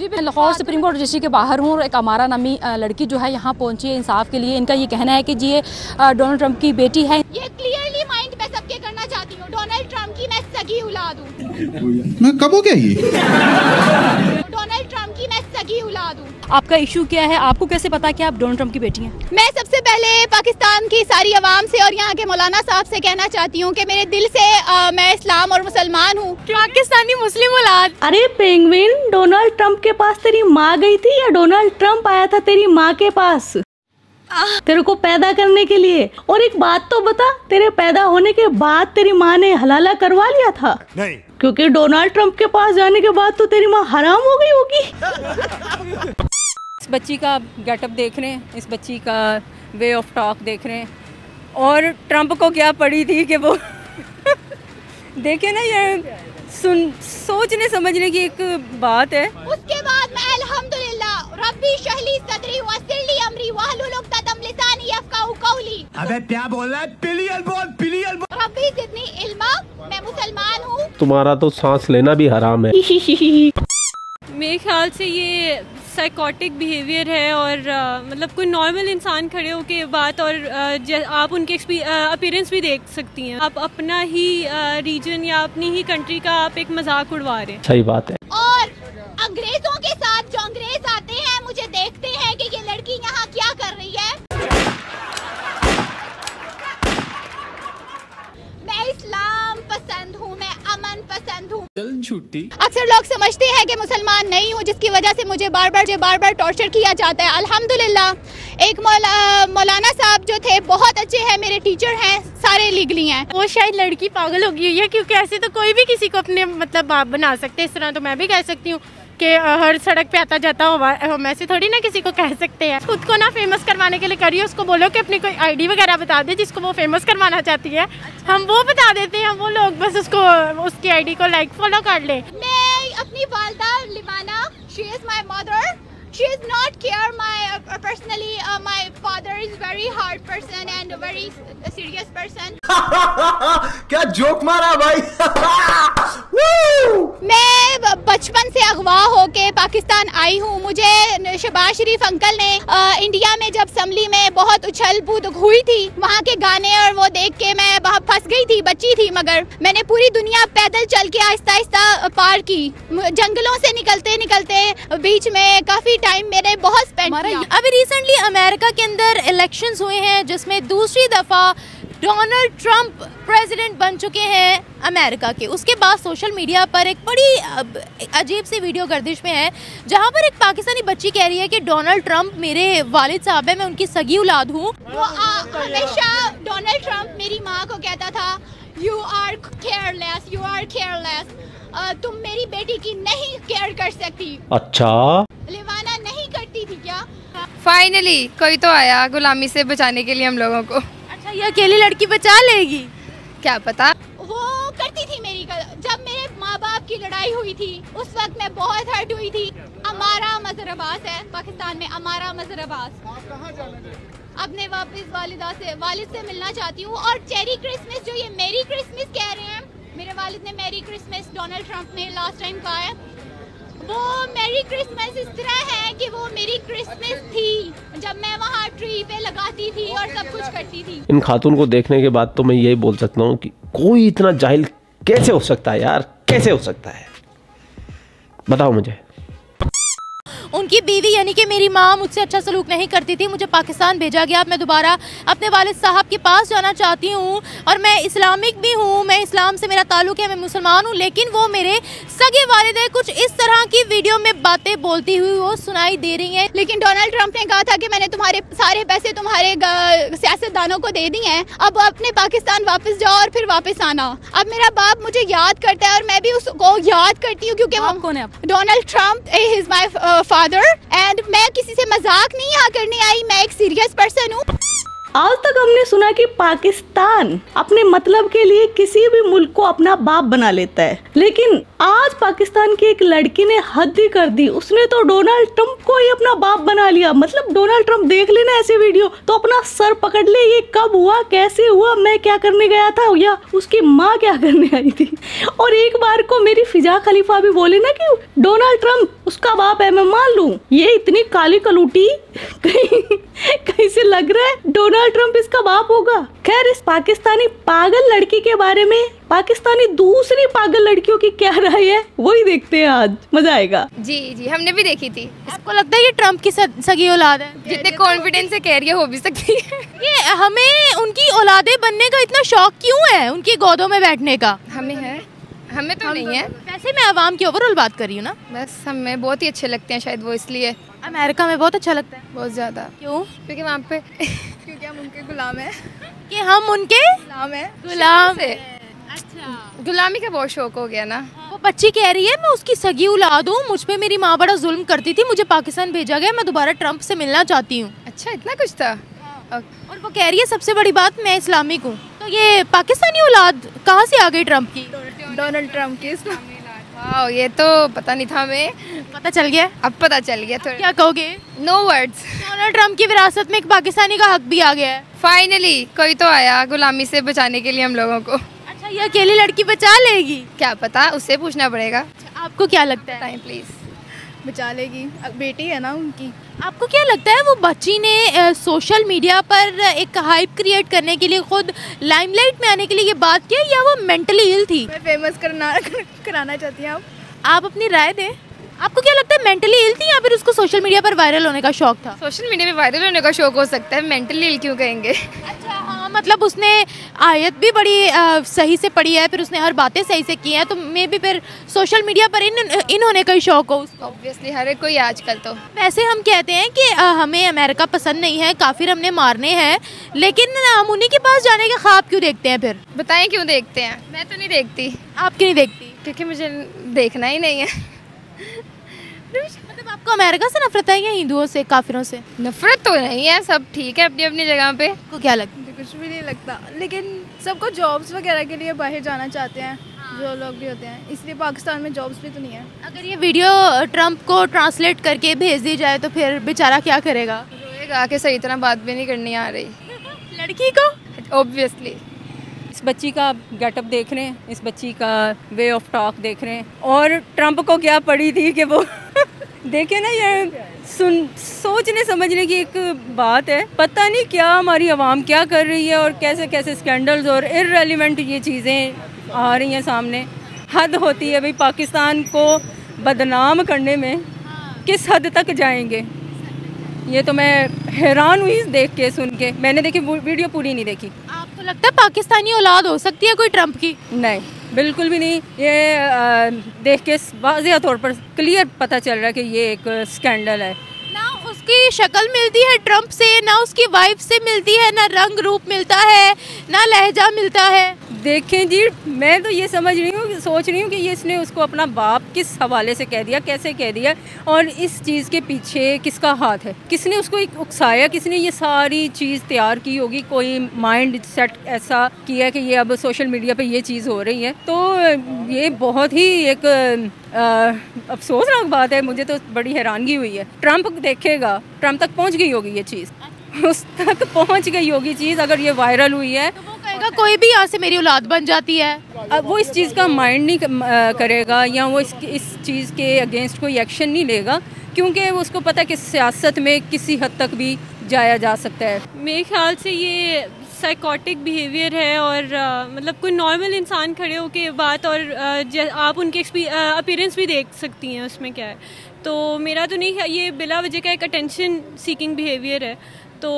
जी मैं Lahore supreme court registry के बाहर हूँ और एक अमारा नामी लड़की जो है यहाँ पहुँची है इंसाफ के लिए। इनका ये कहना है कि जी ये डोनाल्ड ट्रंप की बेटी है। ये क्लियरली माइंड मैं सबके करना चाहती हूँ। डोनाल्ड ट्रंप की मैं सगी औलाद हूँ। मैं कब हो गया ये? डोनाल्ड ट्रंप की औलाद हूँ आपका इशू क्या है? आपको कैसे पता कि आप डोनाल्ड ट्रंप की बेटी हैं? मैं सबसे पहले पाकिस्तान की सारी आवाम से और यहाँ के मौलाना साहब से कहना चाहती हूँ कि मेरे दिल से अ, मैं इस्लाम और मुसलमान हूँ। पाकिस्तानी मुस्लिम औलाद। अरे पेंगविन डोनाल्ड ट्रंप के पास तेरी माँ गई थी या डोनाल्ड ट्रंप आया था तेरी माँ के पास? तेरे को पैदा करने के लिए। और एक बात तो बता तेरे पैदा होने के बाद तेरी माँ ने हलाला करवा लिया था? नहीं क्योंकि डोनाल्ड ट्रंप के पास जाने के बाद तो तेरी माँ हराम हो गई होगी। इस बच्ची का गेटअप देख रहे हैं इस बच्ची का वे ऑफ़ टॉक देख रहे हैं। और ट्रंप को क्या पड़ी थी कि वो देखे ना ये सुन सोचने समझने की एक बात है। उसके बाद मैं अल्हम्दुलिल्लाह रब्बी शहली सदरी वसिली अमरी वाहलुल उक्तदम लिसानी यफकाहु कौली। अबे क्या बोल रहा है? पिलियल बोल पिलियल बोल। रब्बी जितनी इल्मा मैं मुसलमान हूँ। तुम्हारा तो सांस लेना भी हराम है। मेरे ख्याल से ये साइकोटिक बिहेवियर है और अ, मतलब कोई नॉर्मल इंसान खड़े होके बात और ज- आप उनके अपीयरेंस भी देख सकती हैं। आप अपना ही रीजन या अपनी ही कंट्री का आप एक मज़ाक उड़वा रहे हैं। सही बात है। और अंग्रेज़ों के साथ जो अंग्रेज़ आते हैं मुझे देखते हैं कि ये लड़की यहाँ क्या कर रही है मैं इस्लाम पसंद हूँ मैं अमन पसंद हूँ। अक्सर लोग समझते हैं कि मुसलमान नहीं हूँ जिसकी वजह से मुझे बार बार जो बार बार टॉर्चर किया जाता है। अल्हम्दुलिल्लाह एक मौला मौलाना साहब जो थे बहुत अच्छे हैं मेरे टीचर हैं सारे लीगली हैं। वो शायद लड़की पागल हो गई है क्योंकि ऐसे तो कोई भी किसी को अपने मतलब बाप बना सकते इस तरह तो मैं भी कह सकती हूँ। कि हर सड़क पे आता जाता हुआ हम ऐसे थोड़ी ना किसी को कह सकते हैं। खुद को ना फ़ेमस करवाने के लिए करिए उसको बोलो कि अपनी कोई आईडी वगैरह बता दे जिसको वो फ़ेमस करवाना चाहती है। हम वो बता देते हैं वो लोग बस उसको उसकी आईडी को लाइक फॉलो कर ले। मैं अपनी वालदा लिमाना she is my mother she is not care my uh, personally uh, my father is very hard person and a very serious person. क्या जोक मारा भाई? मैं बचपन अगवा होके पाकिस्तान आई हूँ। मुझे शबाज शरीफ अंकल ने अ, इंडिया में जब असम्बली में बहुत उछल कूद हुई थी वहाँ के गाने और वो देख के मैं वहाँ फंस गई थी बच्ची थी मगर मैंने पूरी दुनिया पैदल चल के आहिस्ता आहिस्ता पार की। जंगलों से निकलते निकलते बीच में काफ़ी टाइम मेरे बहुत स्पेंड किया। अभी रिसेंटली अमेरिका के अंदर इलेक्शंस हुए हैं जिसमें दूसरी दफ़ा डोनाल्ड ट्रंप प्रेसिडेंट बन चुके हैं अमेरिका के। उसके बाद सोशल मीडिया पर एक बड़ी अजीब सी वीडियो गर्दिश में है जहाँ पर एक पाकिस्तानी बच्ची कह रही है कि डोनाल्ड ट्रंप मेरे वालिद साहब है मैं उनकी सगी औलाद हूँ। वो हमेशा डोनाल्ड ट्रंप मेरी माँ को कहता था you are careless you are careless तुम मेरी बेटी की नहीं केयर कर सकती. अच्छा। लिवाना नहीं करती थी क्या? फाइनली कोई तो आया गुलामी से बचाने के लिए हम लोगों को। ये अकेली लड़की बचा लेगी। क्या पता? वो करती थी मेरी क- जब मेरे माँ बाप की लड़ाई हुई थी उस वक्त मैं बहुत हर्ट हुई थी। अमारा मजहर अब्बास है पाकिस्तान में अमारा मजहर अब्बास अपने वापस वालिदा से वालिद से मिलना चाहती हूँ और चेरी क्रिसमस जो ये मेरी क्रिसमस कह रहे हैं मेरे वालिद ने मेरी क्रिसमस डोनाल्ड ट्रंप ने लास्ट टाइम कहा है। वो मेरी क्रिसमस इस तरह है कि वो मेरी क्रिसमस थी जब मैं वहाँ ट्री पे लगाती थी और सब कुछ करती थी। इन खातून को देखने के बाद तो मैं यही बोल सकता हूँ कि कोई इतना जाहिल कैसे हो सकता है यार? कैसे हो सकता है? बताओ मुझे। उनकी बीवी यानी कि मेरी माँ मुझसे अच्छा सलूक नहीं करती थी मुझे पाकिस्तान भेजा गया। अब मैं दोबारा अपने वालिद साहब के पास जाना चाहती हूँ और मैं इस्लामिक भी हूँ मैं इस्लाम से मेरा ताल्लुक है मैं मुसलमान हूँ लेकिन वो मेरे सगे वालिद है। कुछ इस तरह की वीडियो में बातें बोलती हुई वो सुनाई दे रही हैं। लेकिन डोनाल्ड ट्रंप ने कहा था कि मैंने तुम्हारे सारे पैसे तुम्हारे सियासतदानों को दे दिए हैं। अब अपने पाकिस्तान वापस जाओ और फिर वापस आना। अब मेरा बाप मुझे याद करता है और मैं भी उसको याद करती हूँ क्योंकि आप वो कौन है Donald Trump is my father and मैं किसी से मज़ाक नहीं यहाँ करने आई, मैं एक सीरियस पर्सन हूँ। आज तक हमने सुना कि पाकिस्तान अपने मतलब के लिए किसी भी मुल्क को अपना बाप बना लेता है। लेकिन आज पाकिस्तान की एक लड़की ने हद ही कर दी। उसने तो डोनाल्ड ट्रंप को ही अपना बाप बना लिया। मतलब डोनाल्ड ट्रंप देख लेना ऐसे वीडियो तो अपना सर पकड़ ले, ये कब हुआ, कैसे हुआ, मैं क्या करने गया था, या उसकी माँ क्या करने आई थी? और एक बार को मेरी फिजा खलीफा भी बोले ना कि डोनाल्ड ट्रंप उसका बाप है मैं मान लूँ। ये इतनी काली कलूटी कहीं कहीं से लग रहा है डोनाल्ड ट्रंप इसका बाप होगा। खैर इस पाकिस्तानी पागल लड़की के बारे में पाकिस्तानी दूसरी पागल लड़कियों की क्या राय है वही देखते हैं आज। मज़ा आएगा। जी जी हमने भी देखी थी। आपको लगता है ये ट्रंप की सगी औलाद है? जितने कॉन्फिडेंस से कह रही है हो भी सकती है। ये हमें उनकी औलादे बनने का इतना शौक क्यों है उनकी गोदों में बैठने का? हमें है। हमें तो हम नहीं है। वैसे मैं आवाम की ओवरऑल बात कर रही हूँ ना। बस हमें बहुत ही अच्छे लगते हैं शायद वो इसलिए। अमेरिका में बहुत अच्छा लगता है। बहुत ज़्यादा। क्यों? क्योंकि वहाँ पे क्योंकि हम उनके गुलाम हैं। कि हम उनके गुलाम है। गुलाम से। गुलामी का बहुत शौक हो गया ना। वो बच्ची कह रही है मैं उसकी सगी औलाद हूँ मुझ पे मेरी माँ बड़ा जुल्म करती थी मुझे पाकिस्तान भेजा गया मैं दोबारा ट्रंप से मिलना चाहती हूँ। अच्छा इतना कुछ था? और वो कह रही है सबसे बड़ी बात मैं इस्लामिक हूँ। ये पाकिस्तानी औलाद कहाँ से आ गई ट्रंप की? डोनाल्ड ट्रंप की वाह ये तो पता नहीं था हमें। पता चल गया? अब पता चल गया थोड़ा। क्या कहोगे? नो वर्ड्स डोनाल्ड ट्रंप की विरासत में एक पाकिस्तानी का हक भी आ गया है। फाइनली कोई तो आया गुलामी से बचाने के लिए हम लोगों को। अच्छा ये अकेली लड़की बचा लेगी? क्या पता उससे पूछना पड़ेगा। आपको क्या लगता है? टाइम प्लीज़ बचा लेगी। बेटी है ना उनकी। आपको क्या लगता है वो बच्ची ने सोशल मीडिया पर एक हाइप क्रिएट करने के लिए खुद लाइमलाइट में आने के लिए ये बात की या वो मेंटली इल थी? मैं फ़ेमस करना कराना चाहती हूँ। आप आप अपनी राय दें। आपको क्या लगता है मेंटली इल थी या फिर उसको सोशल मीडिया पर वायरल होने का शौक था? सोशल मीडिया में वायरल होने का शौक हो सकता है मेंटली इल क्यों कहेंगे? अच्छा हाँ मतलब उसने आयत भी बड़ी अ, सही से पढ़ी है फिर उसने हर बातें सही से की हैं तो मे भी फिर सोशल मीडिया पर इन इन होने का ही शौक हो उसको। ऑब्वियसली हर एक कोई आजकल तो। वैसे हम कहते हैं कि अ, हमें अमेरिका पसंद नहीं है काफिर हमने मारने हैं लेकिन हम उन्हीं के पास जाने के ख्वाब क्यों देखते हैं फिर? बताएँ क्यों देखते हैं? मैं तो नहीं देखती। आप क्यों नहीं देखती? क्योंकि मुझे देखना ही नहीं है। मतलब आपको अमेरिका से नफरत है या हिंदुओं से काफिरों से? नफरत तो नहीं है सब ठीक है अपनी अपनी जगह पे। आपको क्या लगता मुझे कुछ भी नहीं लगता। लेकिन सबको जॉब्स वगैरह के लिए बाहर जाना चाहते हैं जो लोग भी होते हैं। इसलिए पाकिस्तान में जॉब्स भी तो नहीं है। है अगर ये वीडियो ट्रंप को ट्रांसलेट करके भेज दी जाए तो फिर बेचारा क्या करेगा? रोएगा कि सही तरह बात भी नहीं करनी आ रही। लड़की को? ऑब्वियसली इस बच्ची का गेटअप देख रहे हैं इस बच्ची का वे ऑफ़ टॉक देख रहे हैं। और ट्रंप को क्या पड़ी थी कि वो देखे ना ये सुन सोचने समझने की एक बात है। पता नहीं क्या हमारी आवाम क्या कर रही है और कैसे कैसे स्कैंडल्स और इरेलीवेंट ये चीज़ें आ रही हैं सामने। हद होती है भाई पाकिस्तान को बदनाम करने में। किस हद तक जाएँगे? ये तो मैं हैरान हुई देख के सुन के। मैंने देखी वीडियो पूरी नहीं देखी। आपको लगता है पाकिस्तानी औलाद हो सकती है कोई ट्रंप की? नहीं। बिल्कुल भी नहीं। ये आ, देख के वाजिया तौर पर क्लियर पता चल रहा है कि ये एक स्कैंडल है। ना उसकी शक्ल मिलती है ट्रंप से ना उसकी वाइफ से मिलती है ना रंग रूप मिलता है ना लहजा मिलता है। देखें जी, मैं तो ये समझ रही हूँ सोच रही हूँ कि ये इसने उसको अपना बाप किस हवाले से कह दिया, कैसे कह दिया, और इस चीज़ के पीछे किसका हाथ है? किसने उसको एक उकसाया? किसने ये सारी चीज़ तैयार की होगी? कोई माइंड सेट ऐसा किया कि ये अब सोशल मीडिया पे ये चीज़ हो रही है? तो ये बहुत ही एक अफसोसनाक बात है, मुझे तो बड़ी हैरानगी हुई है। ट्रंप देखेगा ट्रंप तक पहुँच गई होगी ये चीज़। उस तक पहुँच गई होगी चीज़, अगर ये वायरल हुई है वो कहेगा कोई भी यहाँ से मेरी औलाद बन जाती है। अब वो इस चीज़ का माइंड नहीं करेगा या वो इस इस चीज़ के अगेंस्ट कोई एक्शन नहीं लेगा क्योंकि वो उसको पता है कि सियासत में किसी हद तक भी जाया जा सकता है। मेरे ख्याल से ये साइकोटिक बिहेवियर है और अ, मतलब कोई नॉर्मल इंसान खड़े होके बात और ज- आप उनके अपीरेंस भी देख सकती हैं उसमें क्या है। तो मेरा तो नहीं है ये बिला वजह का एक अटेंशन सीकिंग बिहेवियर है। तो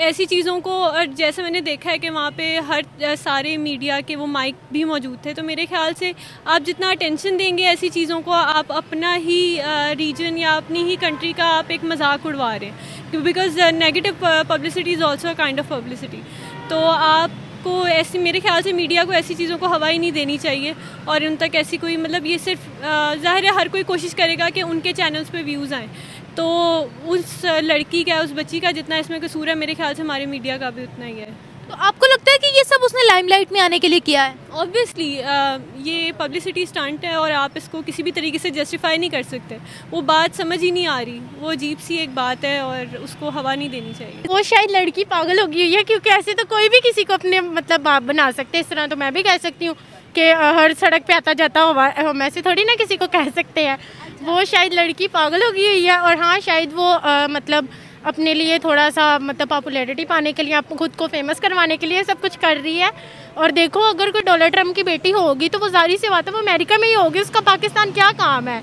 ऐसी चीज़ों को, और जैसे मैंने देखा है कि वहाँ पे हर सारे मीडिया के वो माइक भी मौजूद थे तो मेरे ख्याल से आप जितना अटेंशन देंगे ऐसी चीज़ों को, आप अपना ही रीजन या अपनी ही कंट्री का आप एक मज़ाक उड़वा रहे हैं। Because negative publicity is also kind of publicity तो आपको ऐसी, मेरे ख्याल से मीडिया को ऐसी चीज़ों को हवा ही नहीं देनी चाहिए और उन तक ऐसी कोई मतलब ये सिर्फ़ ज़ाहिर है हर कोई कोशिश करेगा कि उनके चैनल्स पे व्यूज़ आएँ। तो उस लड़की का, उस बच्ची का जितना इसमें कसूर है, मेरे ख्याल से हमारे मीडिया का भी उतना ही है। तो आपको लगता है कि ये सब उसने लाइमलाइट में आने के लिए किया है? ऑब्वियसली ये पब्लिसिटी स्टंट है और आप इसको किसी भी तरीके से जस्टिफाई नहीं कर सकते। वो बात समझ ही नहीं आ रही। वो अजीब सी एक बात है और उसको हवा नहीं देनी चाहिए। वो शायद लड़की पागल हो गई है क्योंकि ऐसे तो कोई भी किसी को अपने मतलब बाप बना सकते इस तरह तो मैं भी कह सकती हूँ कि हर सड़क पे आता जाता हुआ हम ऐसे थोड़ी ना किसी को कह सकते हैं। वो शायद लड़की पागल हो गई हुई है और हाँ शायद वो आ, मतलब अपने लिए थोड़ा सा मतलब पॉपुलैरिटी पाने के लिए, आप खुद को फ़ेमस करवाने के लिए सब कुछ कर रही है। और देखो, अगर कोई डोनाल्ड ट्रंप की बेटी होगी तो वो जारी से बात है, वो अमेरिका में ही होगी, उसका पाकिस्तान क्या काम है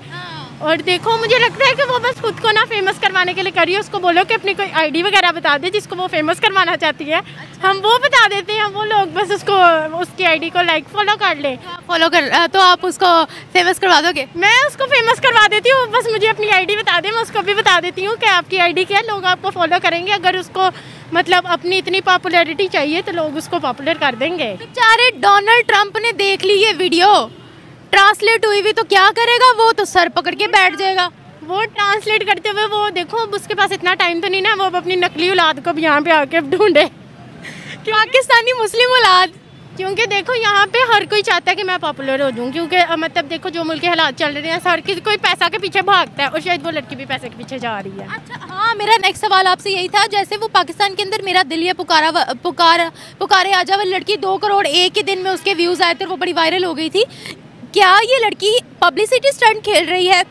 और देखो मुझे लगता है कि वो बस खुद को ना फ़ेमस करवाने के लिए करिए उसको बोलो कि अपनी कोई आईडी वगैरह बता दे जिसको वो फ़ेमस करवाना चाहती है। अच्छा। हम वो बता देते हैं हम वो लोग बस उसको उसकी आईडी को लाइक फॉलो कर ले। फॉलो कर तो आप उसको फ़ेमस करवा दोगे? मैं उसको फ़ेमस करवा देती हूँ बस मुझे अपनी आईडी बता दें मैं उसको भी बता देती हूँ कि आपकी आईडी क्या है लोग आपको फॉलो करेंगे। अगर उसको मतलब अपनी इतनी पॉपुलैरिटी चाहिए तो लोग उसको पॉपुलर कर देंगे। बेचारे डोनाल्ड ट्रंप ने देख ली ये वीडियो ट्रांसलेट हुई हुई तो क्या करेगा? वो तो सर पकड़ के बैठ जाएगा। वो ट्रांसलेट करते हुए वो देखो अब उसके पास इतना टाइम तो नहीं ना वो अब अपनी नकली औलाद को भी यहाँ पे आके ढूंढे। पाकिस्तानी मुस्लिम औलाद? क्योंकि देखो यहाँ पे हर कोई चाहता है कि मैं पॉपुलर हो जाऊँ क्योंकि मतलब देखो जो मुल्क के हालात चल रहे हैं हर किसी कोई पैसा के पीछे भागता है और शायद वो लड़की भी पैसे के पीछे जा रही है। अच्छा हाँ मेरा नेक्स्ट सवाल आपसे यही था जैसे वो पाकिस्तान के अंदर मेरा दिल ये पुकारा पुकार पुकारे आ जा लड़की दो करोड़ एक ही दिन में उसके व्यूज़ आए थे वो बड़ी वायरल हो गई थी। क्या ये लड़की पब्लिसिटी स्टंट खेल रही है?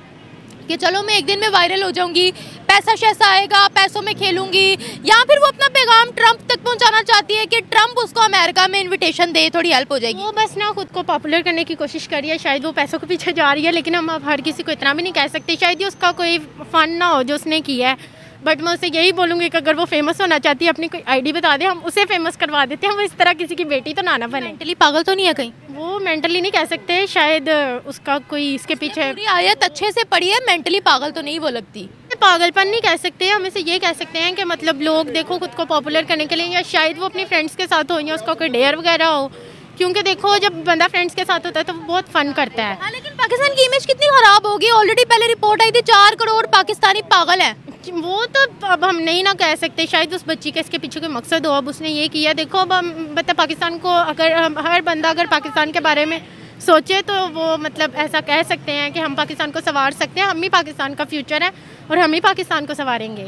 कि चलो मैं एक दिन में वायरल हो जाऊँगी, पैसा शैसा आएगा, पैसों में खेलूँगी। या फिर वो अपना पैगाम ट्रंप तक पहुंचाना चाहती है कि ट्रंप उसको अमेरिका में इनविटेशन दे, थोड़ी हेल्प हो जाएगी। वो बस ना खुद को पॉपुलर करने की कोशिश कर रही है। शायद वो पैसों के पीछे जा रही है, लेकिन हम अब हर किसी को इतना भी नहीं कह सकते। शायद ही उसका कोई फन ना हो जो उसने किया है। बट मैं उसे यही बोलूँगी कि अगर वो फ़ेमस होना चाहती है अपनी कोई आईडी बता दे हम उसे फ़ेमस करवा देते हैं वो इस तरह किसी की बेटी तो ना ना बने। मेंटली पागल तो नहीं है कहीं? वो मेंटली नहीं कह सकते शायद उसका कोई इसके पीछे आयत अच्छे से पढ़ी है मेंटली पागल तो नहीं वो लगती। पागलपन नहीं कह सकते हम इसे ये कह सकते हैं कि मतलब लोग देखो खुद को पॉपुलर करने के लिए या शायद वो अपनी फ्रेंड्स के साथ हो या उसका कोई डेयर वगैरह हो। क्योंकि देखो जब बंदा फ्रेंड्स के साथ होता है तो वो बहुत फन करता है। हाँ, लेकिन पाकिस्तान की इमेज कितनी खराब होगी? ऑलरेडी पहले रिपोर्ट आई थी चार करोड़ पाकिस्तानी पागल है। वो तो अब हम नहीं ना कह सकते, शायद उस बच्ची के इसके पीछे कोई मकसद हो, अब उसने ये किया। देखो, अब हम बता पाकिस्तान को अगर हर बंदा अगर पाकिस्तान के बारे में सोचे तो वो मतलब ऐसा कह सकते हैं कि हम पाकिस्तान को संवार सकते हैं, हम ही पाकिस्तान का फ्यूचर है और हम ही पाकिस्तान को संवारेंगे।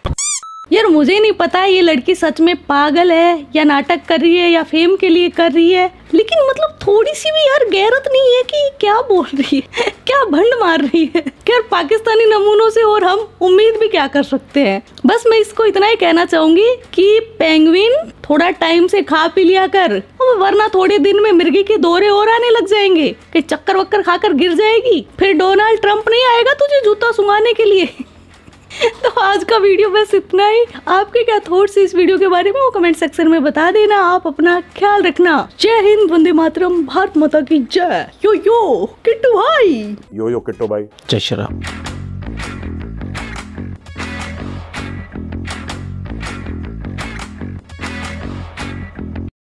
यार, मुझे नहीं पता ये लड़की सच में पागल है या नाटक कर रही है या फेम के लिए कर रही है। लेकिन मतलब थोड़ी सी भी यार गैरत नहीं है कि क्या बोल रही है? क्या भंड मार रही है? क्या पाकिस्तानी नमूनों से और हम उम्मीद भी क्या कर सकते हैं? बस मैं इसको इतना ही कहना चाहूँगी कि पेंगुइन थोड़ा टाइम से खा पी लिया कर वरना थोड़े दिन में मिर्गी के दौरे और आने लग जाएँगे। कि चक्कर वक्कर खाकर गिर जाएगी? फिर डोनाल्ड ट्रंप नहीं आएगा तुझे जूता सुंगाने के लिए? तो आज का वीडियो बस इतना ही। आपके क्या थॉट्स इस वीडियो के बारे में? वो कमेंट सेक्शन में बता देना। आप अपना ख्याल रखना। जय हिंद वंदे मातरम भारत माता की जय। यो यो किट्टू भाई। यो यो किट्टू भाई। जय श्री राम।